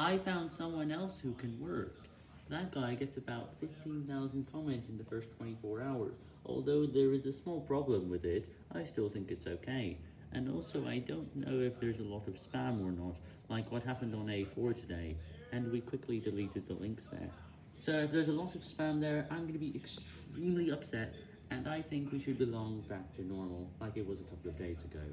I found someone else who can work. That guy gets about 15,000 comments in the first 24 hours. Although there is a small problem with it, I still think it's okay. And also, I don't know if there's a lot of spam or not, like what happened on A4 today, and we quickly deleted the links there. So if there's a lot of spam there, I'm going to be extremely upset, and I think we should belong back to normal, like it was a couple of days ago.